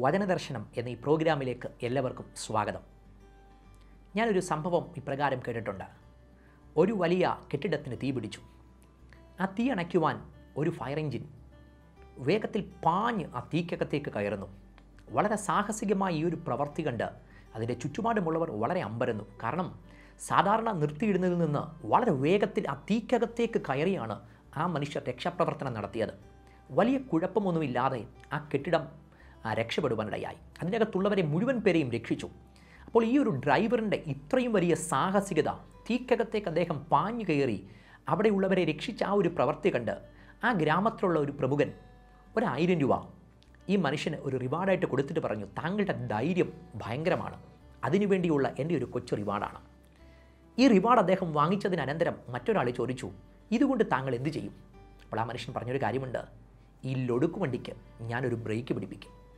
വചനദർശനം എന്ന ഈ പ്രോഗ്രാമിലേക്ക് എല്ലാവർക്കും സ്വാഗതം. ഞാനൊരു സംഭവം ഇപ്രകാരം കേട്ടിട്ടുണ്ട്. ഒരു വലിയ കെട്ടിടത്തിന് തീ പിടിച്ചു. ആ തീ അണയ്ക്കുവാൻ ഒരു ഫയർ എഞ്ചിൻ വേഗത്തിൽ പാഞ്ഞ് ആ തീക്കകത്തേക്ക് കയറുന്നു. വളരെ സാഹസികമായ ഈ ഒരു പ്രവൃത്തി കണ്ട് അതിന്റെ ചുറ്റുപാടുമുള്ളവർ വളരെ അമ്പരന്നു. കാരണം സാധാരണ നിർത്തിയിടുന്നതിൽ നിന്ന് വളരെ വേഗത്തിൽ ആ തീക്കകത്തേക്ക് കയറിയാണ് ആ മനുഷ്യർ രക്ഷാപ്രവർത്തനം നടത്തിയത്. വലിയ കുഴപ്പമൊന്നുമില്ലാതെ ആ കെട്ടിടം രക്ഷപ്പെടുവാനിടയായി. അതിനകത്തുള്ളവരെ മുഴുവൻ പേരെയും രക്ഷിച്ചു. അപ്പോൾ ഈ ഒരു ഡ്രൈവറിന്റെ ഇത്രയും വലിയ സാഹസികത തീക്കകത്തേക്ക് അദ്ദേഹം പാഞ്ഞു കയറി അവിടെയുള്ളവരെ രക്ഷിച്ച ആ ഒരു പ്രവൃത്തി കണ്ട് ആ ഗ്രാമത്തിലുള്ള ഒരു പ്രമുഖൻ ഒരായിരം രൂപ ഈ മനുഷ്യന് ഒരു റിവാർഡായിട്ട് കൊടുത്തിട്ട് പറഞ്ഞു താങ്കളുടെ ധൈര്യം ഭയങ്കരമാണ്. അതിനുവേണ്ടിയുള്ള എന്റെ ഒരു കൊച്ചു റിവാർഡാണ്. ഈ റിവാർഡ് അദ്ദേഹം വാങ്ങിച്ചതിന് അനന്തരം മറ്റൊരാൾ ചോദിച്ചു ഇതുകൊണ്ട് താങ്കൾ എന്ത് ചെയ്യും? അപ്പോൾ ആ മനുഷ്യൻ പറഞ്ഞൊരു കാര്യമുണ്ട് ഈ ലൊടുക്കുവണ്ടിക്ക് ഞാനൊരു ബ്രേക്ക് പിടിപ്പിക്കും.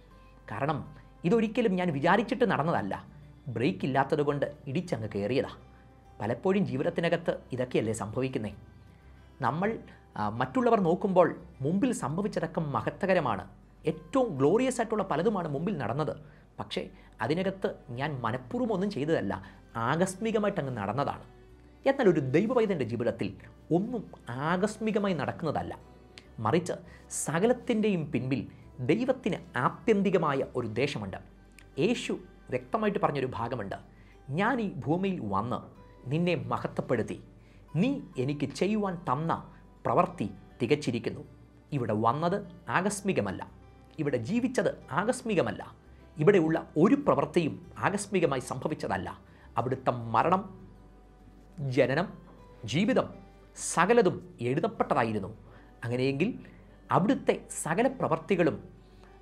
കാരണം ഇതൊരിക്കലും ഞാൻ വിചാരിച്ചിട്ട് നടന്നതല്ല. ബ്രേക്ക് ഇല്ലാത്തതുകൊണ്ട് ഇടിച്ചങ്ങ് കയറിയതാ പലപ്പോഴും ജീവിതത്തിനകത്ത് ഇതൊക്കെയല്ലേ സംഭവിക്കുന്നേ. നമ്മൾ മറ്റുള്ളവർ നോക്കുമ്പോൾ മുമ്പിൽ സംഭവിച്ചതൊക്കെ മഹത്തകരമാണ്. ഏറ്റവും ഗ്ലോറിയസ് ആയിട്ടുള്ള പലതുമാണ് മുമ്പിൽ നടന്നത്. പക്ഷേ അതിനകത്ത് ഞാൻ മനഃപൂർവം ഒന്നും ചെയ്തതല്ല. ആകസ്മികമായിട്ട് അങ്ങ് നടന്നതാണ്. എന്നാൽ ഒരു ദൈവവൈദ്യന്റെ ജീവിതത്തിൽ ഒന്നും ആകസ്മികമായി നടക്കുന്നതല്ല. മറിച്ച് സകലത്തിന്റെയും പിൻപിൽ ദൈവത്തിന് ആത്യന്തികമായ ഒരു ഉദ്ദേശമുണ്ട് യേശു വ്യക്തമായിട്ട് പറഞ്ഞൊരു ഭാഗമുണ്ട്. ഞാൻ ഈ ഭൂമിയിൽ വന്ന് നിന്നെ മഹത്വപ്പെടുത്തി. നീ എനിക്ക് ചെയ്യുവാൻ തന്ന പ്രവൃത്തി തികച്ചിരിക്കുന്നു. ഇവിടെ വന്നത് ആകസ്മികമല്ല. ഇവിടെ ജീവിച്ചത് ആകസ്മികമല്ല. ഇവിടെയുള്ള ഒരു പ്രവൃത്തിയും ആകസ്മികമായി സംഭവിച്ചതല്ല. അവിടുത്തെ മരണം ജനനം ജീവിതം സകലതും എഴുതപ്പെട്ടതായിരുന്നു. അങ്ങനെയെങ്കിൽ അവിടുത്തെ സകല പ്രവർത്തികളും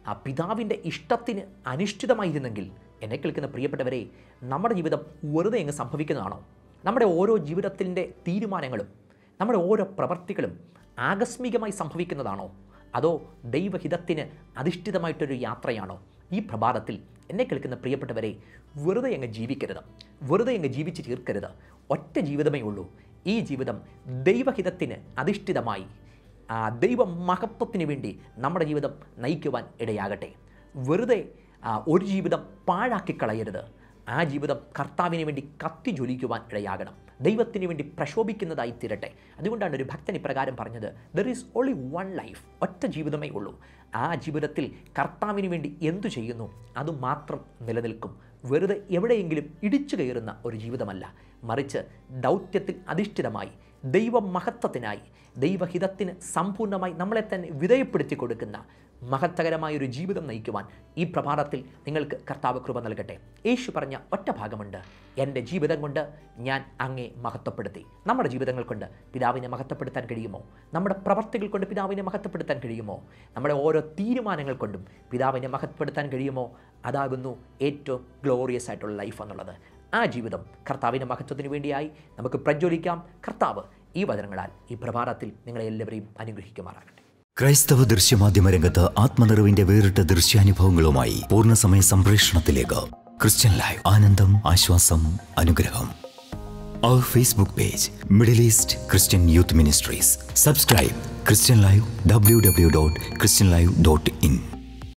ആ പിതാവിന്റെ ഇഷ്ടത്തിന് അനിഷ്ഠിതമായിരുന്നെങ്കിൽ എന്നെ കേൾക്കുന്ന പ്രിയപ്പെട്ടവരെ നമ്മുടെ ജീവിതം വെറുതെ എങ്ങ് സംഭവിക്കുന്നതാണോ? നമ്മുടെ ഓരോ ജീവിതത്തിന്റെ തീരുമാനങ്ങളും നമ്മുടെ ഓരോ പ്രവർത്തികളും ആകസ്മികമായി സംഭവിക്കുന്നതാണോ? അതോ ദൈവഹിതത്തിന് അധിഷ്ഠിതമായിട്ടൊരു യാത്രയാണോ? ഈ പ്രഭാതത്തിൽ എന്നെ കേൾക്കുന്ന പ്രിയപ്പെട്ടവരെ വെറുതെ അങ്ങ് ജീവിക്കരുത്. വെറുതെ അങ്ങ് ജീവിച്ച് തീർക്കരുത്. ഒറ്റ ജീവിതമേ ഉള്ളൂ. ഈ ജീവിതം ദൈവഹിതത്തിന് അധിഷ്ഠിതമായി ആ ദൈവ മഹത്വത്തിന് വേണ്ടി നമ്മുടെ ജീവിതം നയിക്കുവാൻ ഇടയാകട്ടെ. വെറുതെ ഒരു ജീവിതം പാഴാക്കി കളയരുത്. ആ ജീവിതം കർത്താവിന് വേണ്ടി കത്തി ജ്വലിക്കുവാൻ ഇടയാകണം. ദൈവത്തിന് വേണ്ടി പ്രശോഭിക്കുന്നതായി തീരട്ടെ. അതുകൊണ്ടാണ് ഒരു ഭക്തൻ ഇപ്രകാരം പറഞ്ഞത് there is only one life ഒറ്റ ജീവിതമേ ഉള്ളൂ. ആ ജീവിതത്തിൽ കർത്താവിന് വേണ്ടി എന്തു ചെയ്യുന്നു? അത് മാത്രം നിലനിൽക്കും. വെറുതെ എവിടെയെങ്കിലും ഇടിച്ചു കയറുന്ന ഒരു ജീവിതമല്ല. മറിച്ച് ദൗത്യത്തിൽ അധിഷ്ഠിതമായി ദൈവമഹത്വത്തിനായി ദൈവഹിതത്തിന് സമ്പൂർണമായി നമ്മളെ തന്നെ വിധേയപ്പെടുത്തി കൊടുക്കുന്ന മഹത്തകരമായ ഒരു ജീവിതം നയിക്കുവാൻ ഈ പ്രഭാതത്തിൽ നിങ്ങൾക്ക് കർത്താവ് കൃപ നൽകട്ടെ. യേശു പറഞ്ഞ ഒറ്റ ഭാഗമുണ്ട്. എന്റെ ജീവിതം കൊണ്ട് ഞാൻ അങ്ങേ മഹത്വപ്പെടുത്തി. നമ്മുടെ ജീവിതങ്ങൾ കൊണ്ട് പിതാവിനെ മഹത്വപ്പെടുത്താൻ കഴിയുമോ? നമ്മുടെ പ്രവർത്തികൾ കൊണ്ട് പിതാവിനെ മഹത്വപ്പെടുത്താൻ കഴിയുമോ? നമ്മുടെ ഓരോ തീരുമാനങ്ങൾ കൊണ്ടും പിതാവിനെ മഹത്വപ്പെടുത്താൻ കഴിയുമോ? അതാകുന്നു ഏറ്റവും ഗ്ലോറിയസ് ആയിട്ടുള്ള ലൈഫ് എന്നുള്ളത്. ആ ജീവിതം കർത്താവിന്റെ മഹത്വത്തിന് വേണ്ടിയായി നമുക്ക് പ്രജ്വലിക്കാം. കർത്താവ് ഈ വചനങ്ങളാൽ ഈ പ്രഭാതത്തിൽ നിങ്ങളെ എല്ലാവരെയും അനുഗ്രഹിക്കുമാറാകട്ടെ. ക്രൈസ്തവ ദൃശ്യമാധ്യമ രംഗത്ത് ആത്മനിറവിന്റെ വേറിട്ട ദൃശ്യാനുഭവങ്ങളുമായി പൂർണസമയ സംപ്രേഷണത്തിലേക്ക് ക്രിസ്ത്യൻ ലൈവ്. ആനന്ദം ആശ്വാസം അനുഗ്രഹം. അവർ Facebook page Middle East Christian youth ministries subscribe Christian live W W dot Christian live dot in